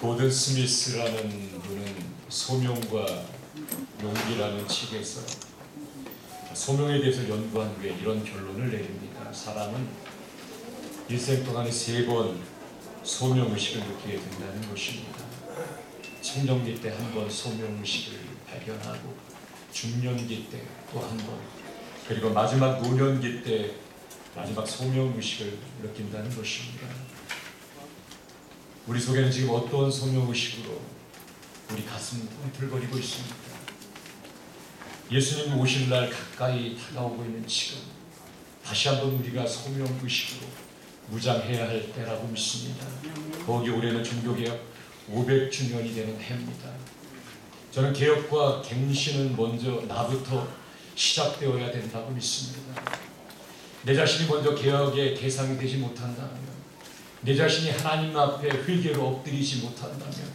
고든 스미스라는 분은 소명과 용기라는 책에서 소명에 대해서 연구한 후에 이런 결론을 내립니다. 사람은 일생 동안에 세 번 소명의식을 느끼게 된다는 것입니다. 청년기 때 한 번 소명의식을 발견하고 중년기 때 또 한 번 그리고 마지막 노년기 때 마지막 소명의식을 느낀다는 것입니다. 우리 속에는 지금 어떤 소명의식으로 우리 가슴 꿈틀거리고 있습니까? 예수님 오실 날 가까이 다가오고 있는 지금 다시 한번 우리가 소명의식으로 무장해야 할 때라고 믿습니다. 거기 올해는 종교개혁 500주년이 되는 해입니다. 저는 개혁과 갱신은 먼저 나부터 시작되어야 된다고 믿습니다. 내 자신이 먼저 개혁의 대상이 되지 못한다면 내 자신이 하나님 앞에 회개로 엎드리지 못한다면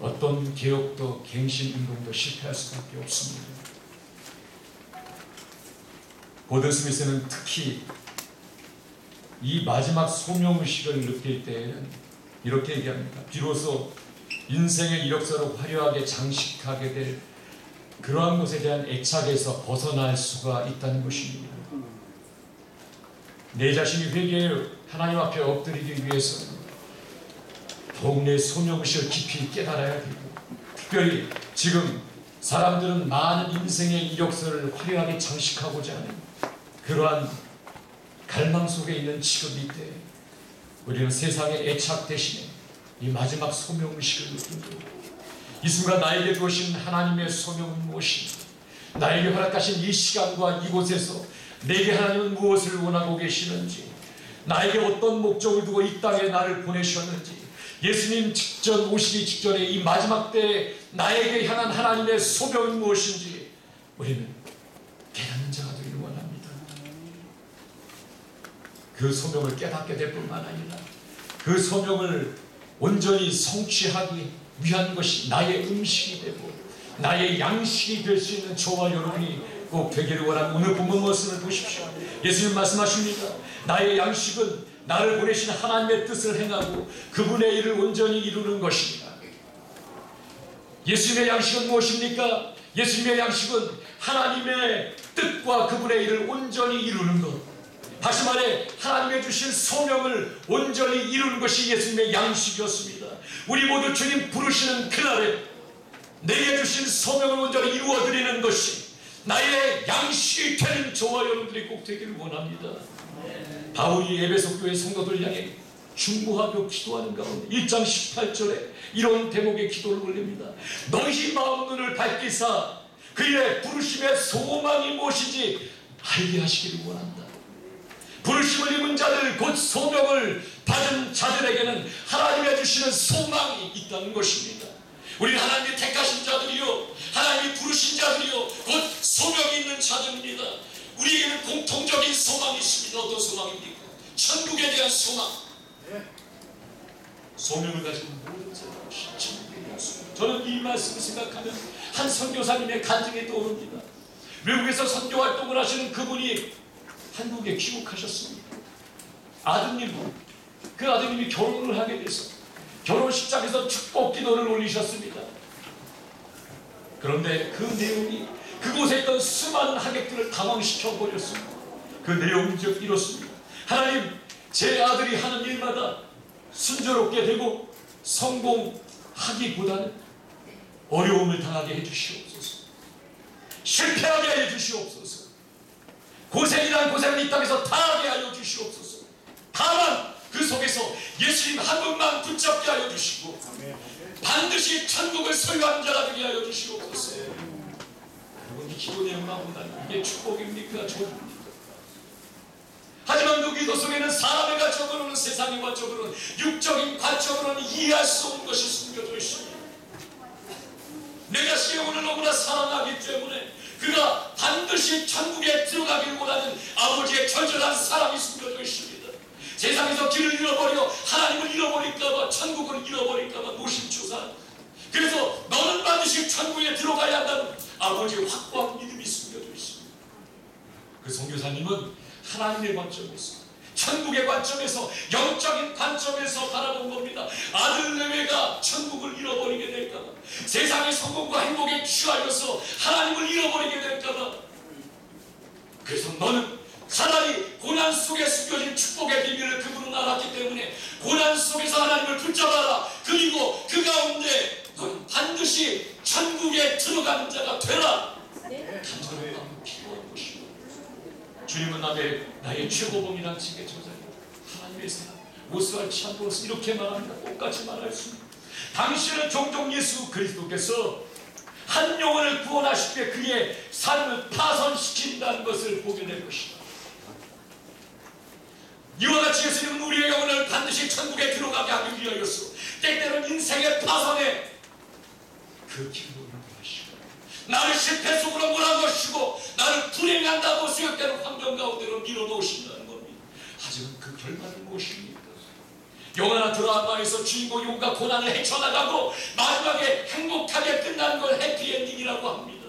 어떤 개혁도 갱신 운동도 실패할 수밖에 없습니다. 고든 스미스는 특히 이 마지막 소명의식을 느낄 때에는 이렇게 얘기합니다. 비로소 인생의 이력서를 화려하게 장식하게 될 그러한 것에 대한 애착에서 벗어날 수가 있다는 것입니다. 내 자신이 회개에 하나님 앞에 엎드리기 더욱 내 소명의식을 깊이 깨달아야 되고 특별히 지금 사람들은 많은 인생의 이력서를 화려하게 장식하고자 하는 그러한 갈망 속에 있는 지금 이때 우리는 세상의 애착 대신에 이 마지막 소명의식을 느끼고 이 순간 나에게 주신 하나님의 소명은 무엇인가 나에게 허락하신 이 시간과 이곳에서 내게 하나님은 무엇을 원하고 계시는지 나에게 어떤 목적을 두고 이 땅에 나를 보내셨는지 예수님 직전 오시기 직전에 이 마지막 때에 나에게 향한 하나님의 소명이 무엇인지 우리는 깨닫는 자가 되기를 원합니다. 그 소명을 깨닫게 될 뿐만 아니라 그 소명을 온전히 성취하기 위한 것이 나의 음식이 되고 나의 양식이 될 수 있는 저와 여러분이 꼭 되기를 원하는 오늘 본문 말씀을 보십시오. 예수님 말씀하십니다. 나의 양식은 나를 보내신 하나님의 뜻을 행하고 그분의 일을 온전히 이루는 것입니다. 예수님의 양식은 무엇입니까? 예수님의 양식은 하나님의 뜻과 그분의 일을 온전히 이루는 것. 다시 말해 하나님의 주신 소명을 온전히 이루는 것이 예수님의 양식이었습니다. 우리 모두 주님 부르시는 그날에 내게 주신 소명을 온전히 이루어드리는 것이 나의 양식이 되는 저와 여러분들이 꼭 되기를 원합니다. 바울이 에베소 교회 성도들 향해 중보하며 기도하는 가운데 1장 18절에 이런 대목의 기도를 올립니다. 너희 마음 눈을 밝히사 그의 부르심의 소망이 무엇인지 알게 하시기를 원한다. 부르심을 입은 자들 곧 소명을 받은 자들에게는 하나님이 주시는 소망이 있다는 것입니다. 우리 하나님이 택하신 자들이요 하나님이 부르신 자들이요 곧 소명이 있는 자들입니다. 우리에게는 공통적인 소망이 있습니다. 어떤 소망입니까? 천국에 대한 소망. 소명을 가진 모든 사람이 천국에 대한 소망. 저는 이 말씀을 생각하면 한 선교사님의 간증이 떠오릅니다. 외국에서 선교 활동을 하시는 그분이 한국에 귀국하셨습니다. 아드님, 그 아드님이 결혼을 하게 돼서 결혼식장에서 축복 기도를 올리셨습니다. 그런데 그 내용이 그곳에 있던 수많은 하객들을 당황시켜 버렸습니다. 그 내용은 즉 이렇습니다. 하나님, 제 아들이 하는 일마다 순조롭게 되고 성공하기보다는 어려움을 당하게 해주시옵소서. 실패하게 해 주시옵소서. 고생이란 고생을 이 땅에서 다하게 하여 주시옵소서. 다만 그 속에서 예수님 한 분만 붙잡게 하여 주시고 반드시 천국을 소유한 자가 되게 하여 주시옵소서. 여러분 이 기도 내용만 본다면 이게 축복입니까? 조입니까? 하지만 그 기도 속에는 사람의 가적으로는 세상의 가적으로는 육적인 관점으로는 이해할 수 없는 것이 숨겨져 있습니다. 내 자신의 영혼을 너무나 사랑하기 때문에 그가 반드시 천국에 들어가길 원하는 아버지의 절절한 사랑이 숨겨져 있습니다. 세상에서 길을 잃어버려 하나님을 잃어버릴까봐 천국을 잃어버릴까봐 노심초사 그래서 너는 반드시 천국에 들어가야 한다는 아버지의 확고한 믿음이 숨겨져 있습니다. 그 선교사님은 하나님의 관점에서 천국의 관점에서 영적인 관점에서 바라본 겁니다. 아들 내외가 천국을 잃어버리게 될까봐 세상의 성공과 행복에 취하여서 하나님을 잃어버리게 될까봐 그래서 너는 차라리 고난 속에 숨겨진 축복의 비밀을 그분은 알았기 때문에 고난 속에서 하나님을 붙잡아라. 그리고 그 가운데 너는 반드시 천국에 들어가는 자가 되라. 것이고 주님은 나의, 나의 최고봉이란 책의 저자입니다 하나님의 사랑 오스왈 참고로서 이렇게 말합니다. 똑같이 말할 수 있습니다 당신은 종종 예수 그리스도께서 한 영혼을 구원하실 때 그의 삶을 파손시킨다는 것을 보게 될 것이다 이와 같이 예수님은 우리의 영혼을 반드시 천국에 들어가게 하기 위하여서 때때로 인생의 파손에 그 길로 인도하시고 나를 실패 속으로 몰아넣으시고 나를 불행한다고 생각되는 환경 가운데로 밀어넣으신다는 겁니다. 하지만 그 결말은 무엇입니까? 영원한 드라마에서 주인공이 온갖 고난을 헤쳐나가고 마지막에 행복하게 끝나는 걸 해피엔딩이라고 합니다.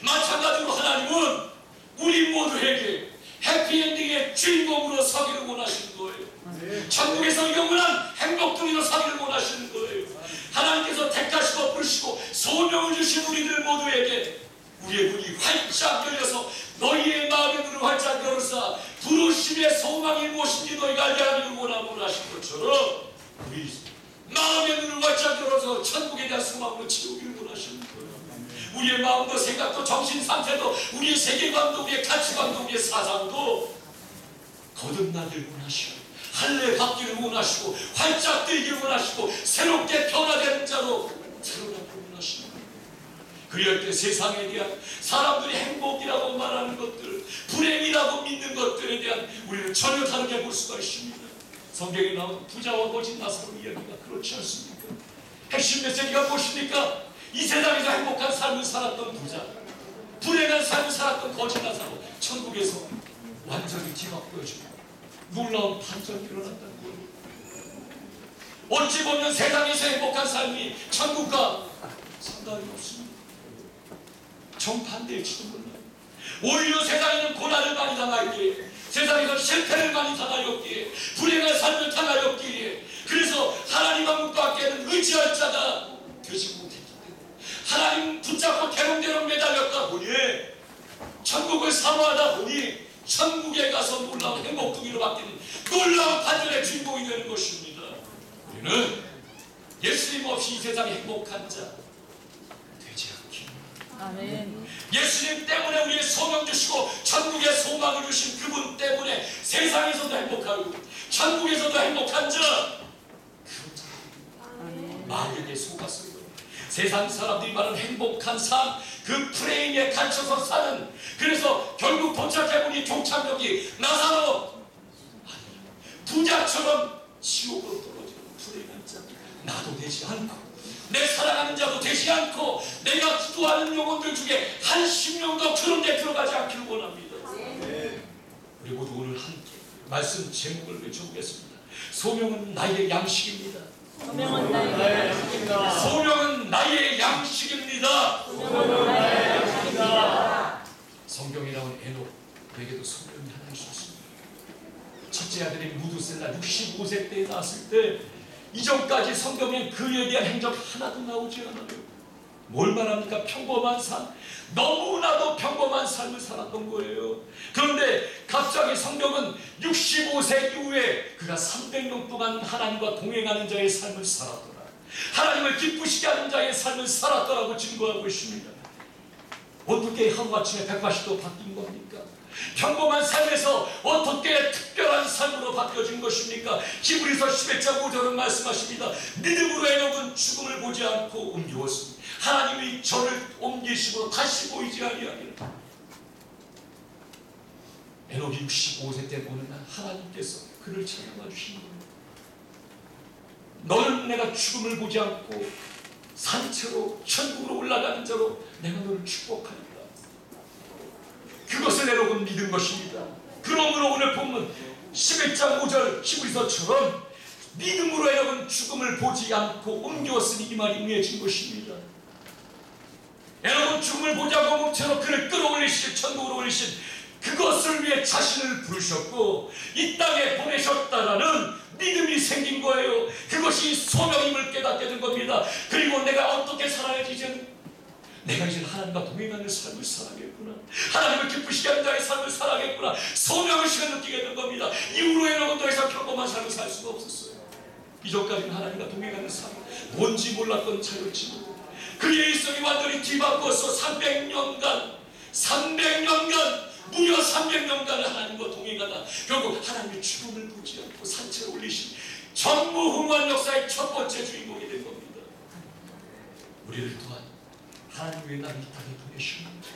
마찬가지로 하나님은 우리 모두에게 해피엔딩 의 주인공으로 서기를 원하시는 거예요. 천국에서 영원한 행복둥이로 서기를 원하시는 거예요. 하나님께서 택하시고 부르시고 소명을 주신 우리들 모두에게 우리의 문이 활짝 열려서 너희의 마음의 문을 활짝 열어서 부르심의 소망이 무엇인지 너희가 알게 하기를 원하고 하신 것처럼 우리 마음의 문을 활짝 열어서 천국에 대한 소망으로 채우기를 원하시는 거예요. 우리의 마음도 생각도 정신 상태도 우리의 세계관도 우리의 가치관도 우리의 사상도 거듭나길 원하시고 할례 받기를 원하시고 활짝 뛰기를 원하시고 새롭게 변화되는 자로 원하시는 거예요. 그럴 때 세상에 대한 사람들이 행복이라고 말하는 것들 불행이라고 믿는 것들에 대한 우리는 전혀 다르게 볼 수가 있습니다. 성경에 나온 부자와 거짓 나사로 이야기가 그렇지 않습니까? 핵심 메시지가 무엇입니까? 이 세상에서 행복한 삶을 살았던 부자 불행한 삶을 살았던 거짓 나사로 천국에서 완전히 뒤바꾸어지고 놀라운 반전이 일어난다는 거예요. 어찌 보면 세상에서 행복한 삶이 천국과 상관이 없습니다. 정반대일지도 몰라요. 오히려 세상에는 고난을 많이 당하기에 세상에서 실패를 많이 당하였기에 불행한 삶을 당하였기에 그래서 하나님과 묵밖에는 의지할 자가 되지 못했기 때문에 하나님 붙잡고 대롱대롱 매달렸다 보니 천국을 사모하다 보니 천국에 가서 놀라운 행복둥이로 바뀌는 놀라운 반전의 주인공이 되는 것입니다. 우리는 예수님 없이 이 세상에 행복한 자 되지 않기 아멘. 예수님 때문에 우리의 소명 주시고 천국의 소망을 주신 그분 때문에 세상에서도 행복하고 천국에서도 행복한 자 아멘. 마귀에게 속았어요. 세상 사람들이 말하는 행복한 삶, 그 프레임에 갇혀서 사는 그래서 결국 도착해보니 종착역이 나사로 부자처럼 지옥으로 떨어지는 불행한 자 나도 되지 않고 내 사랑하는 자도 되지 않고 내가 기도하는 영혼들 중에 한 심령도 그런 데 들어가지 않기를 원합니다. 우리 모두 오늘 함께 말씀 제목을 외쳐보겠습니다. 소명은 나의 양식입니다. 소명은 나에게 양식입니다. 소명은 나의 양식입니다. 소명은 나의 양식입니다. 성경에 나온 에녹 그에게도 소명이 하나 있었습니다. 첫째 아들이 무두셀라 65세 때에 낳았을 때 이전까지 성경에 그에 대한 행적 하나도 나오지 않아요. 뭘 말합니까? 평범한 삶. 너무나도 평범한 삶을 살았던 거예요. 그런데 갑자기 성경은 65세 이후에 그가 300년 동안 하나님과 동행하는 자의 삶을 살았더라. 하나님을 기쁘시게 하는 자의 삶을 살았더라고 증거하고 있습니다. 어떻게 하루아침에 180도 바뀐 겁니까? 평범한 삶에서 어떻게 특별한 삶으로 바뀌어진 것입니까? 히브리서 11장 5절은 말씀하십니다. 믿음으로 에녹은 죽음을 보지 않고 옮겨왔습니다. 옮기시고 다시 보이지 아니하니라. 에녹이 65세 때 보는 날 하나님께서 그를 찾아와 주신 겁니다. 너는 내가 죽음을 보지 않고 산채로 천국으로 올라가는 자로 내가 너를 축복하리라. 그것을 에녹은 믿은 것입니다. 그러므로 오늘 본문 11장 5절 히브리서처럼 믿음으로 에녹은 죽음을 보지 않고 옮겨왔으니 이 말이 응해진 것입니다. 에녹은 죽음을 않고 몸체로 그를 끌어올리신 천국으로 올리신 그것을 위해 자신을 부르셨고 이 땅에 보내셨다라는 믿음이 생긴 거예요. 그것 그것이 소명임을 깨닫게 된 겁니다. 그리고 내가 어떻게 살아야지 이제는 내가 이제 하나님과 동행하는 삶을 살아야겠구나. 하나님을 기쁘시게 하는 자의 삶을 살아야겠구나. 소명의식을 느끼게 된 겁니다. 이후로에는 더 이상 평범한 삶을 살 수가 없었어요. 이전까지는 하나님과 동행하는 삶, 뭔지 몰랐던 자였지만 그의 일성이 완전히 뒤바꿔서 300년간, 300년간, 무려 300년간 하나님과 동행하다 결국 하나님의 죽음을 보지 않고 산채 올리신 전무후무한 역사의 첫 번째 주인공이 된 겁니다. 우리를 또한 하나님 외에 나를 이 땅에 보내시옵니다.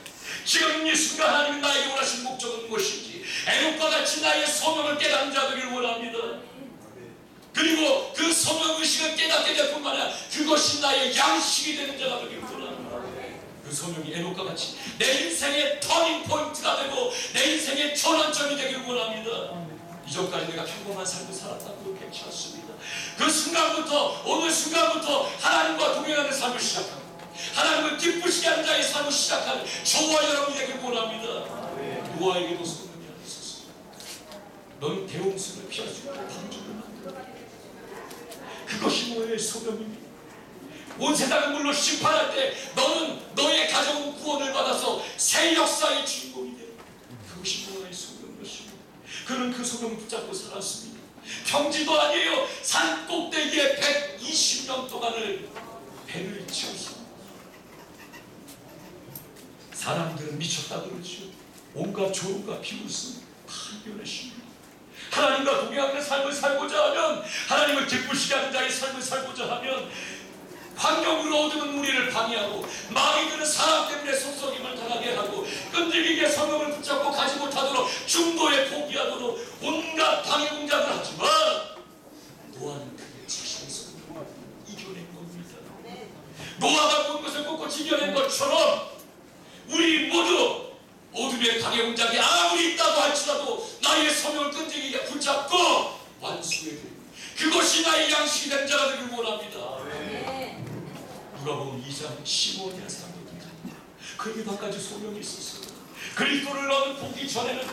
지금 이 순간 하나님이 나에게 원하신 목적은 무엇인지 애국과 같이 나의 소명을 깨닫는 자들을 원합니다. 그리고 그 소명 의식을 깨닫게 될 뿐만 아니라 그것이 나의 양식이 되는 자가 되기를 원합니다. 그 소명이 애국과 같이 내 인생의 터닝 포인트가 되고 내 인생의 전환점이 되기를 원합니다. 이전까지 내가 평범한 삶을 살았다고 않습니다. 그 순간부터 오늘 순간부터 하나님과 동행하는 삶을 시작합니다. 하나님을 기쁘시게 하는 자의 삶을 시작하는 저와 여러분이 되길 원합니다. 노아에게도 소명이 하나 있었어요. 너는 대홍수를 피할 수 있고 방주를 만들어. 너의 소명입니다. 온 세상을 물로 심판할 때 너는 너의 가정은 구원을 받아서 새 역사의 주인공이 돼. 그것이 노아의 소명이었습니다. 그는 그 소명을 붙잡고 살았습니다. 평지도 아니에요. 산 꼭대기에 120년 동안을 배를 채웠습니다. 사람들은 미쳤다 그러죠. 온갖 조롱과 비웃음 다 이겨내십니다. 하나님과 동행하는 삶을 살고자 하면 하나님을 기쁘시게 하는 자의 삶을 살고자 하면 환경으로 얻은 우리를 방해하고 마음이 드는 사람 때문에 속썩임을 당하게 하고 끈질기게 성경을 붙잡고 가지 못하도록 중도에 포기하도록 온갖 방해 공작을 하지만 노아는 그의 자신의 성경을 이겨낸 겁니다. 노아가 본 것을 꼿꼿이 이겨낸 것처럼 우리 모두 어둠의 방해 공작이 아무리 있다고 할지라도 나의 소명을 끈질기게 붙잡고 완수해야 됩니다. 그것이 나의 양식이 된 자가 되길 원합니다. 누가 보면 이상 15년의 사람도 등장합니다. 그에게 몇 있었어요. 그리스도를 얻은 보기 전에는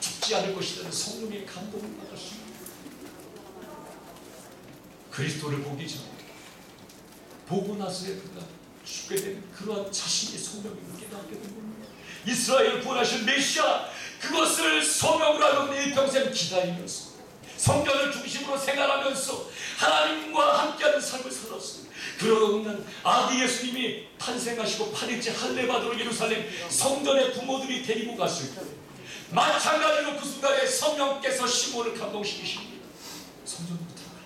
죽지 않을 것이라는 성령의 감동을 받았습니다. 그리스도를 보기 전에 보고 나서야 그가 죽게 된 그러한 자신의 소명을 깨닫게 된 겁니다. 이스라엘을 구원하신 메시아 그것을 소명으로 하고 일평생 기다리면서 성전을 중심으로 생활하면서 하나님과 함께하는 삶을 살았습니다. 그러는 아기 예수님이 탄생하시고 8일째 할례받으러 예루살렘 성전의 부모들이 데리고 갔을 때 마찬가지로 그 순간에 성령께서 시몬을 감동시키십니다. 성전으로 들어가라.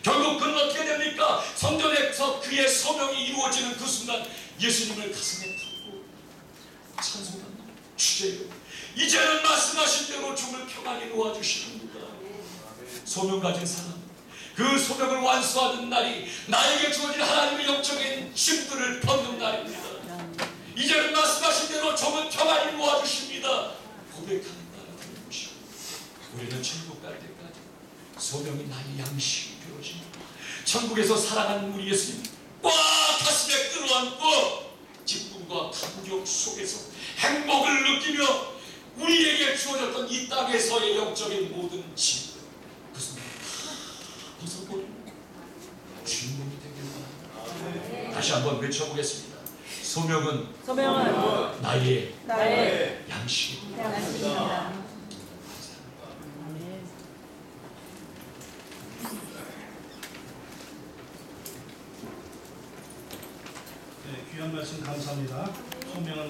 결국 그는 어떻게 됩니까? 성전에서 그의 소명이 이루어지는 그 순간 예수님을 가슴에 품고 찬송합니다. 주제요. 이제는 말씀하신 대로 종을 평안히 놓아주시는구나. 소명 가진 사람. 그 소명을 완수하는 날이 나에게 주어진 하나님의 영적인 힘들을 벗는 날입니다. 이제는 말씀하신 대로 종을 평안히 놓아주십니다. 고백하는 되는 것이고 우리는 천국 갈 때까지 소명이 나의 양식이 되어집니다. 천국에서 사랑하는 우리 예수님 꽉 가슴에 끌어안고 기쁨과 감격 속에서 행복을 느끼며 우리에게 주어졌던 이 땅에서의 영적인 모든 짐그 순간 다 벗어버리는 주인공이 되길 바랍니다. 다시 한번 외쳐보겠습니다. 소명은 소명은 나의 나의 양식입니다. 네, 귀한 말씀 감사합니다. 소명은